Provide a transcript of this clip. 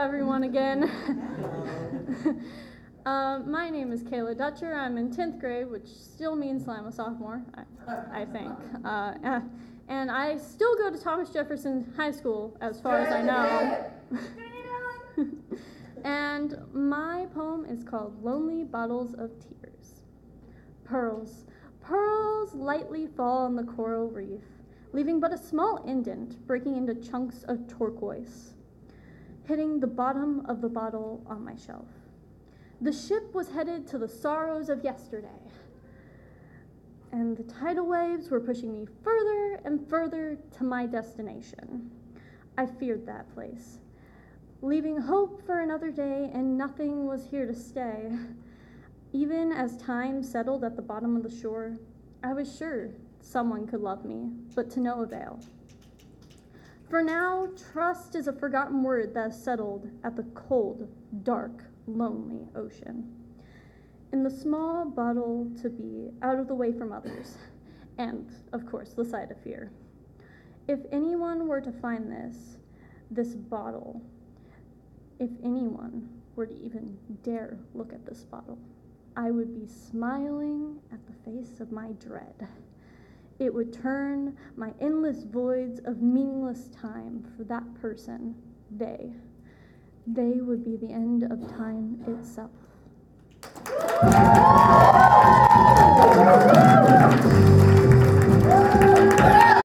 Everyone, again. um, my name is Kayla Dutcher. I'm in 10th grade, which still means I'm a sophomore, I, I think. Uh, uh, and I still go to Thomas Jefferson High School, as far as I know. and my poem is called Lonely Bottles of Tears. Pearls, pearls lightly fall on the coral reef, leaving but a small indent, breaking into chunks of turquoise hitting the bottom of the bottle on my shelf. The ship was headed to the sorrows of yesterday, and the tidal waves were pushing me further and further to my destination. I feared that place, leaving hope for another day, and nothing was here to stay. Even as time settled at the bottom of the shore, I was sure someone could love me, but to no avail. For now, trust is a forgotten word that has settled at the cold, dark lonely ocean. In the small bottle to be out of the way from others, and of course, the sight of fear. If anyone were to find this, this bottle, if anyone were to even dare look at this bottle, I would be smiling at the face of my dread. It would turn my endless voids of meaningless time for that person, they they would be the end of time itself.